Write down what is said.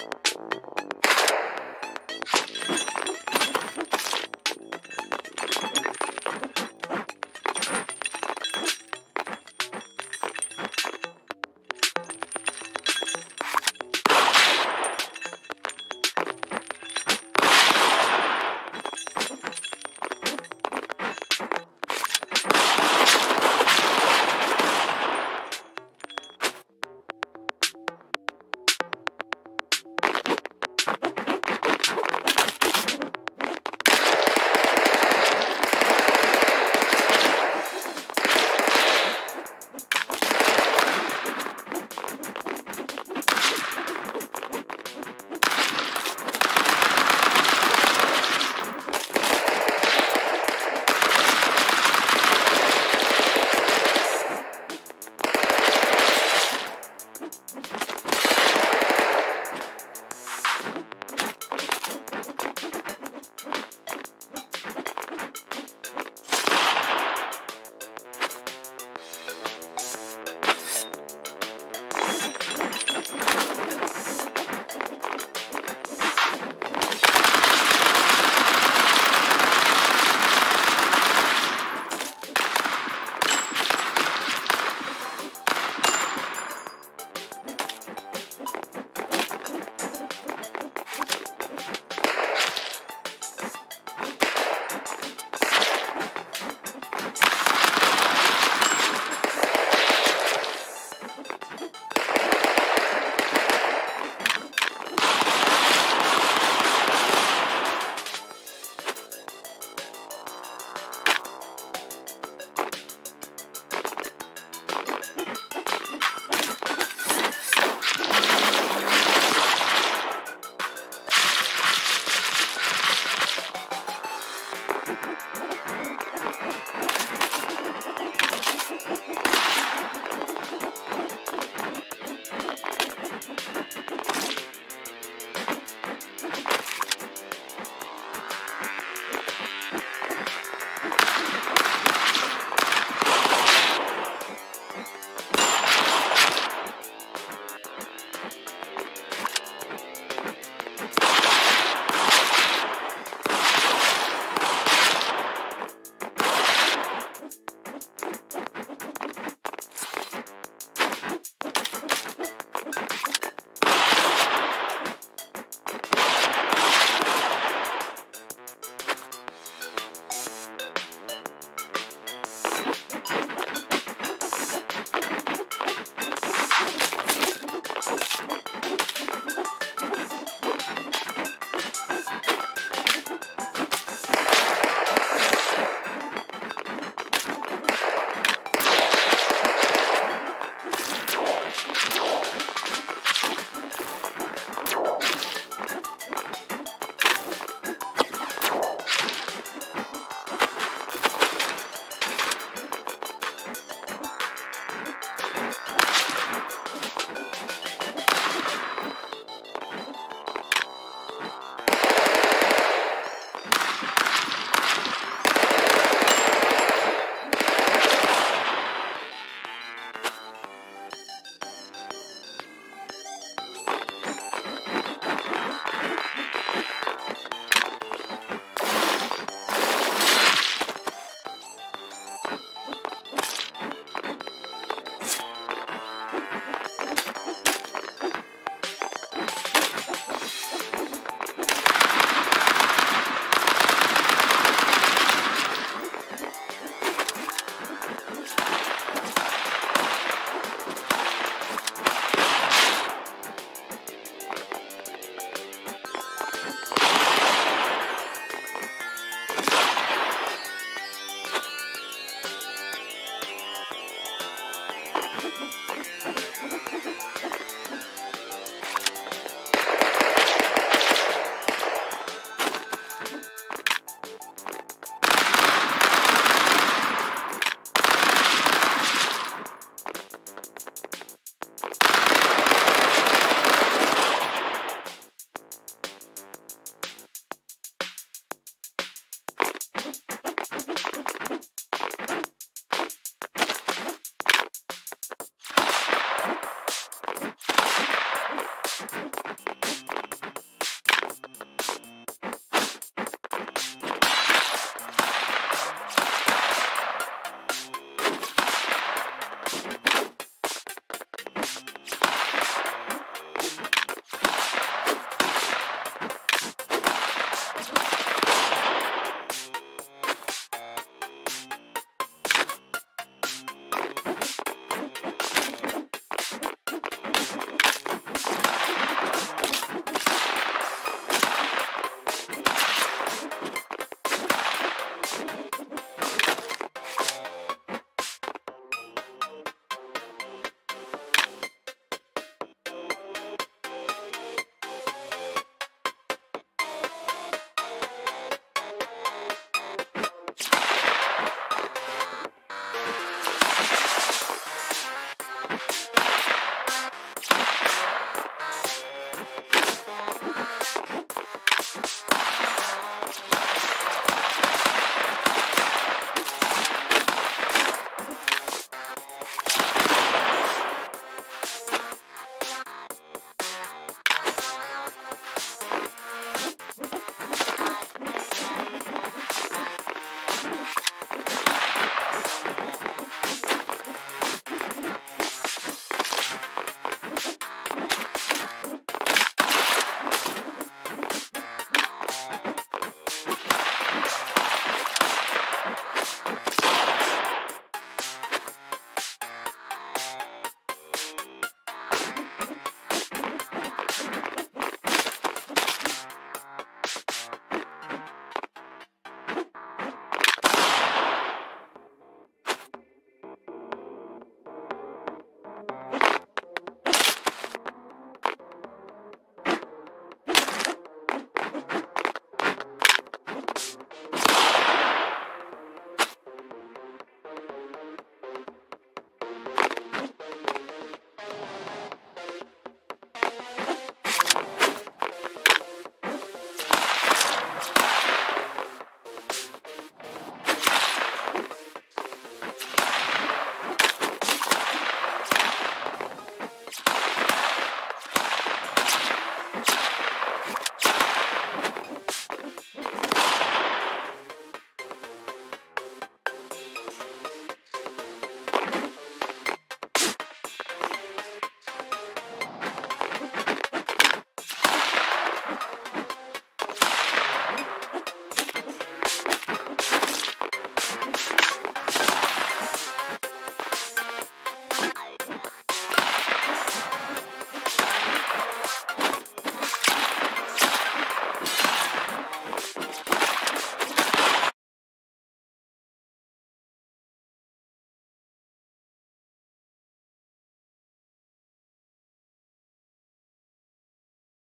you